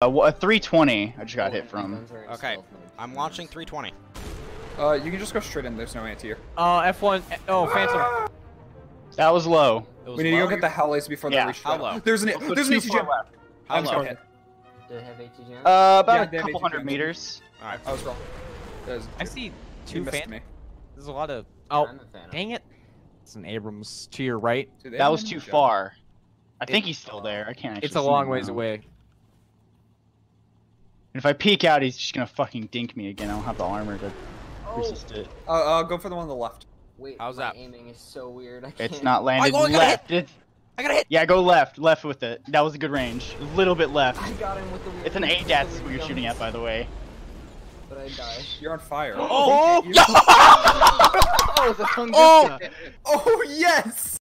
Uh, wha- a 320 I just got hit from. Guns are in Okay. I'm launching 320. Uh, you can just go straight in. There's no anti here. Uh, F1. Oh, Phantom. That was low. Was We need to go get the Hellies before Yeah, they reach. how the- low? There's an So there's an too ATG. left. How I'm just low? gonna hit. Do they have ATG on? Uh, about Yeah, a they have couple 18 hundred jams. meters. Alright. I was wrong. There's, I see two missed Phantom. There's a lot of. Oh, I'm a fan. dang it. It's an Abrams to your right. Dude, That was too far. I think he's still there. I can't actually It's a long ways away. And if I peek out, he's just gonna fucking dink me again. I don't have the armor to Oh, resist it. Uh, uh, go for the one on the left. wait. How's my that? aiming is so weird. I can't. It's not landed oh, I got left. It's, I got a hit! yeah, go left. Left with it. That was a good range. A little bit left. I got him with the weird. It's an with the ADATS weird what you're shooting at, by the way. But I died. You're on fire. Oh! You- oh, Oh! oh yes!